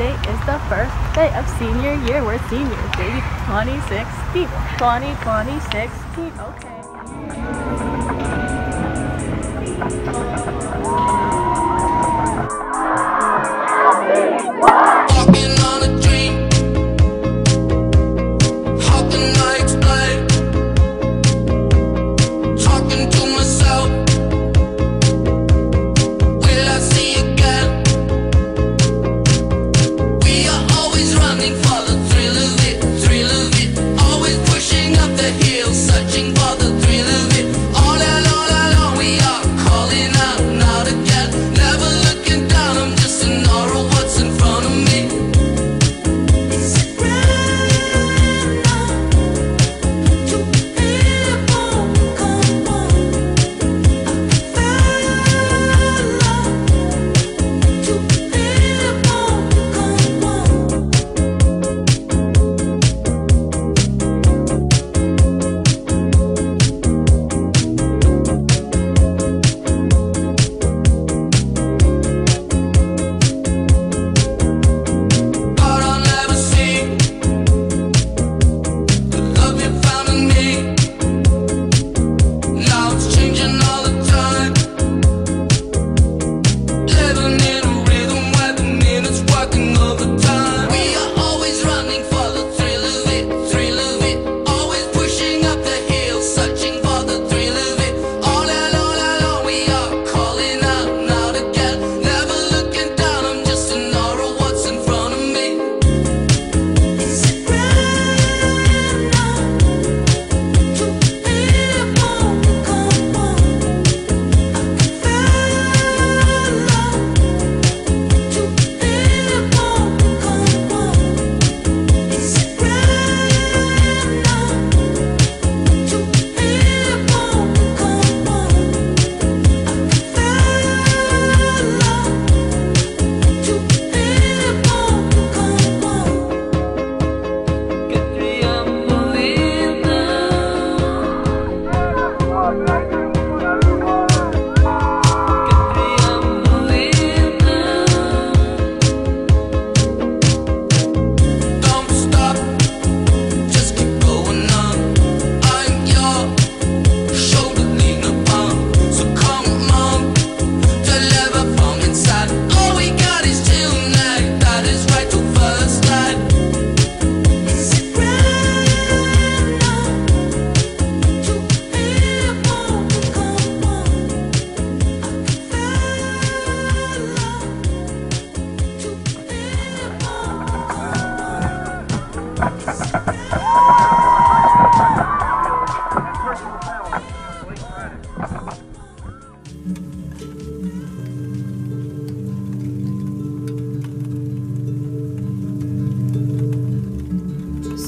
Tuesday is the first day of senior year. We're seniors, baby. 2016. 2020, Okay.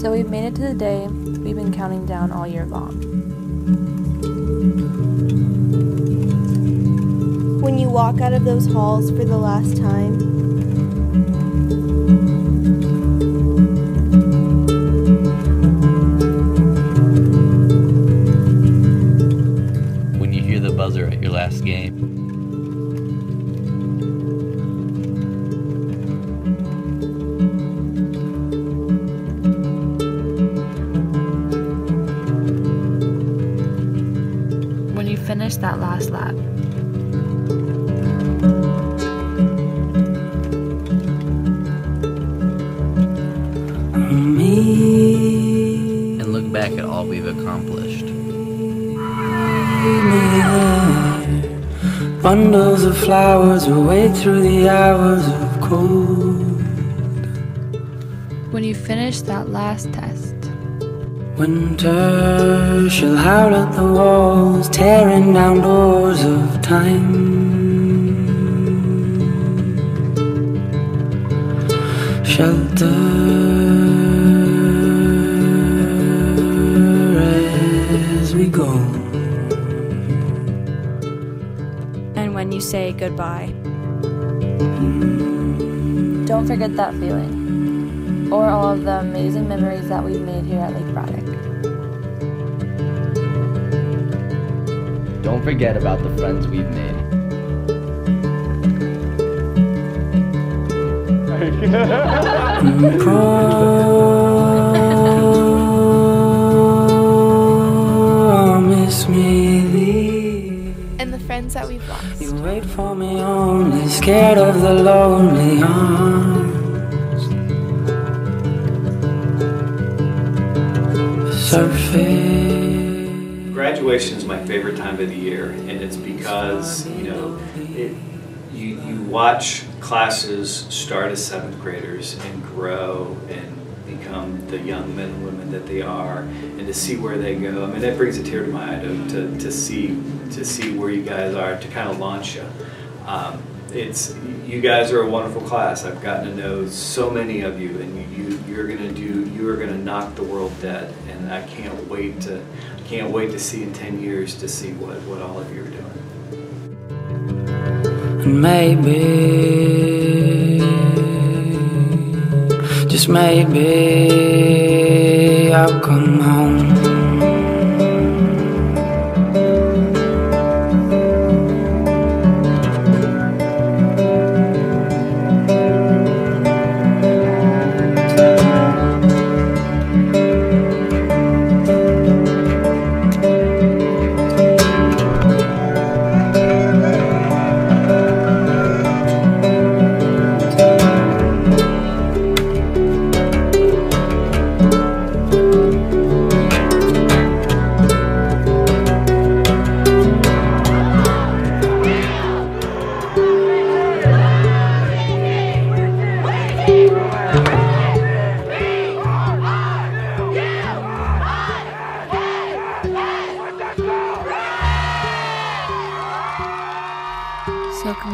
So we've made it to the day we've been counting down all year long. When you walk out of those halls for the last time, finish that last lap. And look back at all we've accomplished. Bundles of flowers away through the hours of cold. When you finish that last test, Winter shall howl at the walls, tearing down doors of time. Shelter as we go. And when you say goodbye, don't forget that feeling or all of the amazing memories that we've made here at Lake Braddock. Don't forget about the friends we've made. and the friends that we've lost. You wait for me only, scared of the lonely arms. Surface. Graduation is my favorite time of the year, and it's because you know it, you you watch classes start as seventh graders and grow and become the young men and women that they are, and to see where they go. I mean, that brings a tear to my eye to, to, to see to see where you guys are to kind of launch you. Um, it's you guys are a wonderful class. I've gotten to know so many of you, and you you're gonna do you are gonna knock the world dead, and I can't wait to can't wait to see in ten years to see what what all of you are doing. Maybe, just maybe, I'll come home.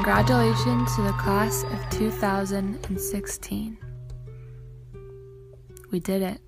Congratulations to the class of 2016. We did it.